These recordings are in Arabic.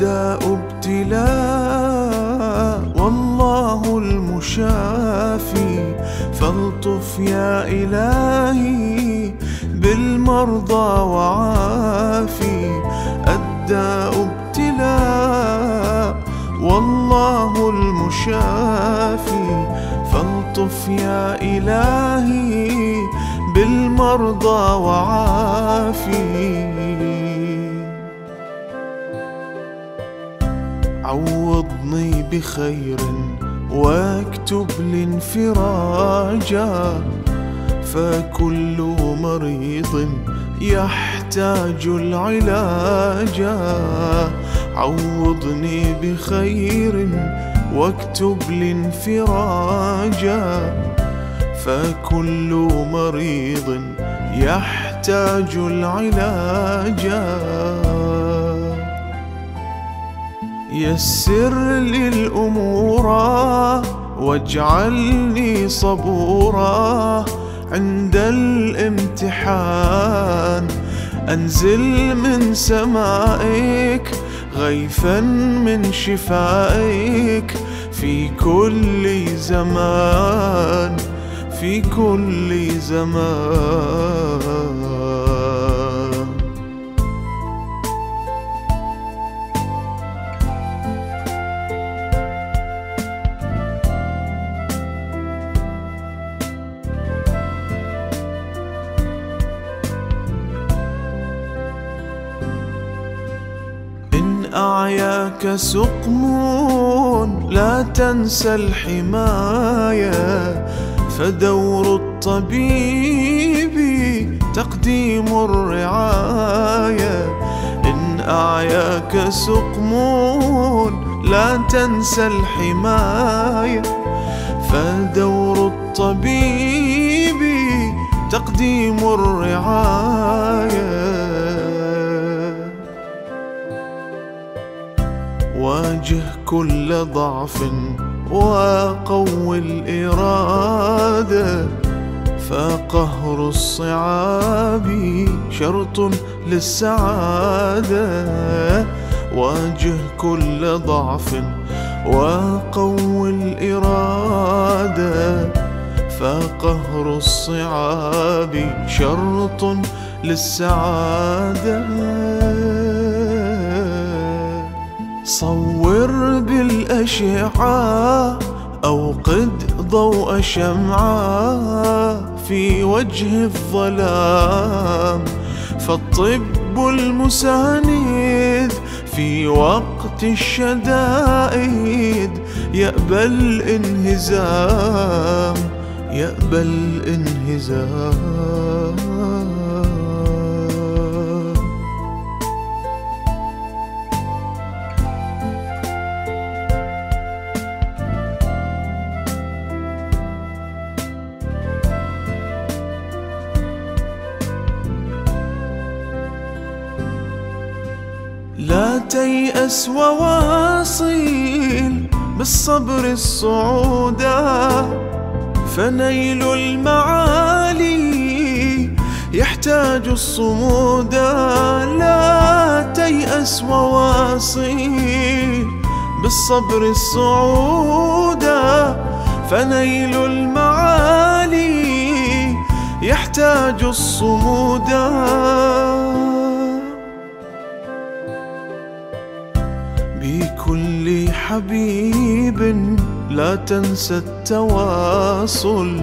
الداء ابتلاء والله المشافي. فالطف يا إلهي بالمرضى وعافي. الداء ابتلاء والله المشافي. فالطف يا إلهي بالمرضى وعافي. عوضني بخير واكتب لي انفراجا فكل مريض يحتاج العلاج. عوضني بخير واكتب لي انفراجا فكل مريض يحتاج العلاج. يسر لي الأمور واجعلني صبورا عند الامتحان. أنزل من سمائك غيثا من شفائك في كل زمان في كل زمان. أعياك سقم لا تنسى الحماية. فدور الطبيب تقديم الرعاية. إن أعياك سقم لا تنسى الحماية. فدور الطبيب تقديم الرعاية. كل ضعف وقو الإرادة فقهر الصعاب شرط للسعادة. واجه كل ضعف وقو الإرادة فقهر الصعاب شرط للسعادة. بالأشعة أوقد ضوء شمعة في وجه الظلام فالطب المساند في وقت الشدائد يأبى الانهزام يأبى الانهزام. لا تيأس وواصل بالصبر الصعودا فنيل المعالي يحتاج الصمود. لا تيأس وواصل بالصبر الصعودا فنيل المعالي يحتاج الصمودا حبيب لا تنسى التواصل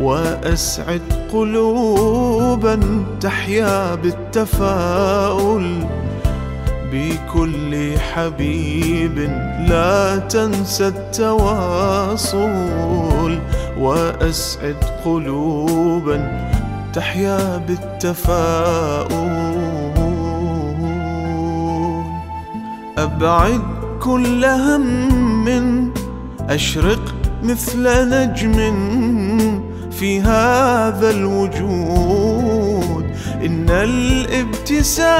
وأسعد قلوبا تحيا بالتفاؤل بكل حبيب لا تنسى التواصل وأسعد قلوبا تحيا بالتفاؤل. أبعد كل هم أشرق مثل نجم في هذا الوجود. إن الابتسامة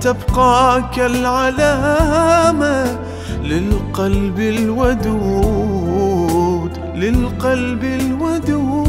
تبقى كالعلامة للقلب الودود للقلب الودود.